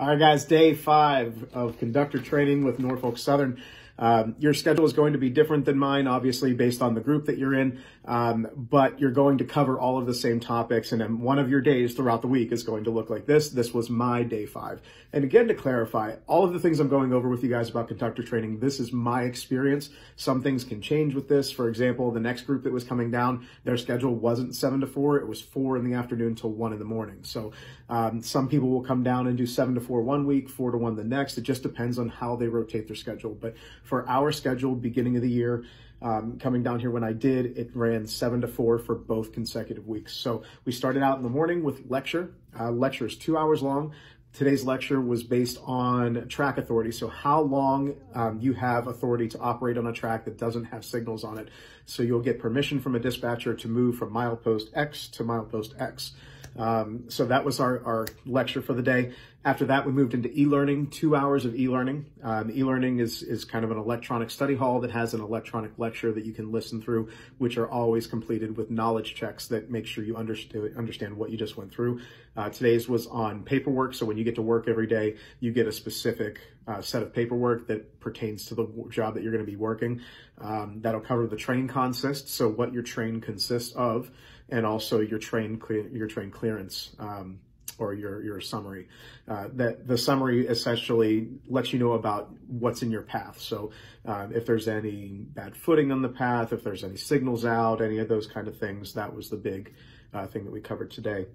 All right, guys, day five of conductor training with Norfolk Southern. Um, your schedule is going to be different than mine, obviously, based on the group that you're in, um, but you're going to cover all of the same topics, and one of your days throughout the week is going to look like this. This was my day five. And again, to clarify, all of the things I'm going over with you guys about conductor training, this is my experience. Some things can change with this. For example, the next group that was coming down, their schedule wasn't seven to four, it was four in the afternoon till one in the morning. So um, some people will come down and do seven to four one week, four to one the next. It just depends on how they rotate their schedule. But for our schedule, beginning of the year, um, coming down here when I did, it ran seven to four for both consecutive weeks. So we started out in the morning with lecture. Uh, lecture is two hours long. Today's lecture was based on track authority. So how long um, you have authority to operate on a track that doesn't have signals on it. So you'll get permission from a dispatcher to move from milepost X to milepost X. Um, so that was our, our lecture for the day. After that, we moved into e-learning, two hours of e-learning. Um, e-learning is, is kind of an electronic study hall that has an electronic lecture that you can listen through, which are always completed with knowledge checks that make sure you understand, understand what you just went through. Uh, today's was on paperwork. So when you get to work every day, you get a specific uh, set of paperwork that pertains to the job that you're going to be working. Um, that'll cover the train consist. So what your train consists of and also your train clear, your train clearance um, or your your summary. Uh, that the summary essentially lets you know about what's in your path. So um, if there's any bad footing on the path, if there's any signals out, any of those kind of things, that was the big uh, thing that we covered today.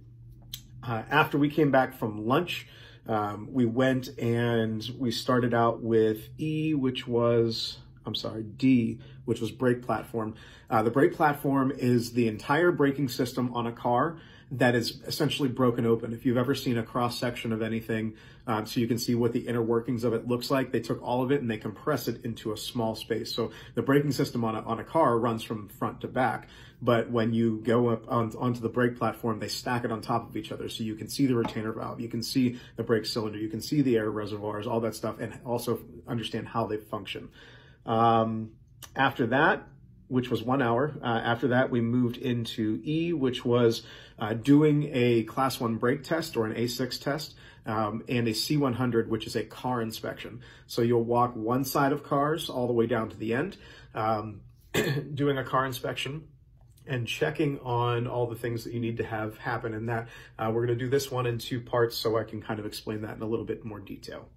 Uh, after we came back from lunch, um, we went and we started out with E, which was I'm sorry, D, which was brake platform. Uh, the brake platform is the entire braking system on a car that is essentially broken open. If you've ever seen a cross section of anything, um, so you can see what the inner workings of it looks like, they took all of it and they compress it into a small space. So the braking system on a, on a car runs from front to back, but when you go up on, onto the brake platform, they stack it on top of each other. So you can see the retainer valve, you can see the brake cylinder, you can see the air reservoirs, all that stuff, and also understand how they function. Um, after that, which was one hour. Uh, after that, we moved into E, which was uh, doing a class one brake test or an A6 test, um, and a C100, which is a car inspection. So you'll walk one side of cars all the way down to the end, um, doing a car inspection and checking on all the things that you need to have happen in that. Uh, we're going to do this one in two parts so I can kind of explain that in a little bit more detail.